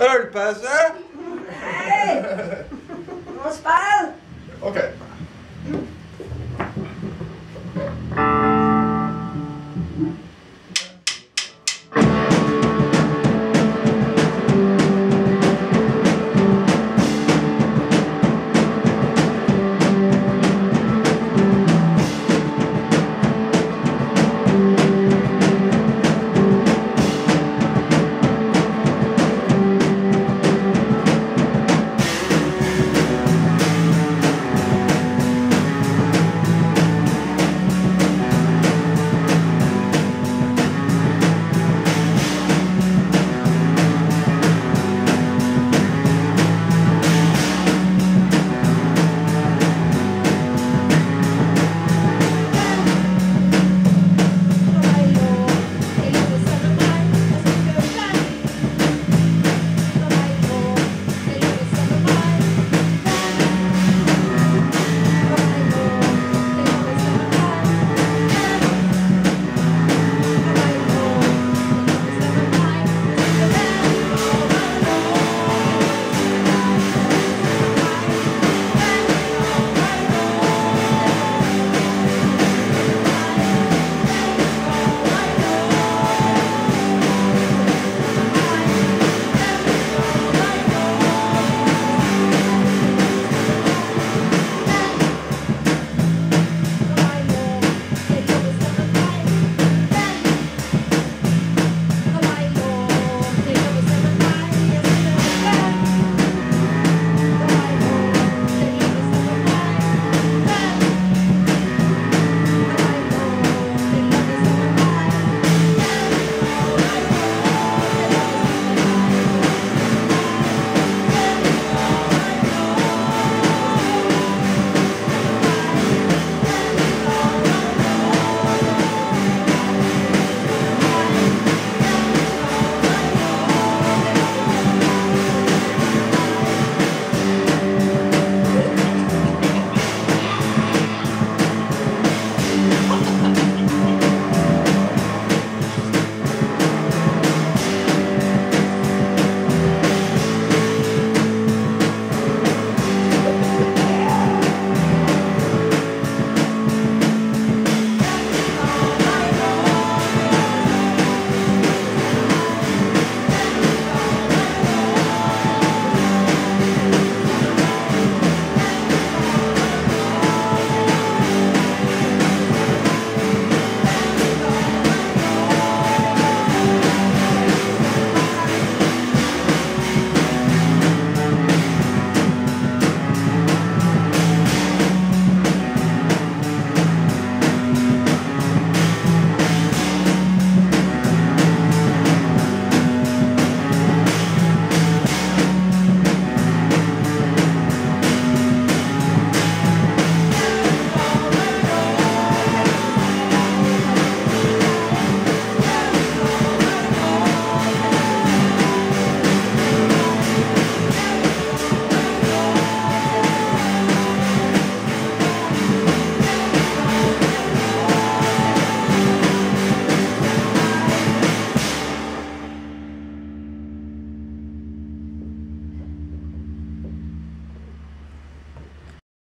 Ølpause! Hei! Må spille! Okay.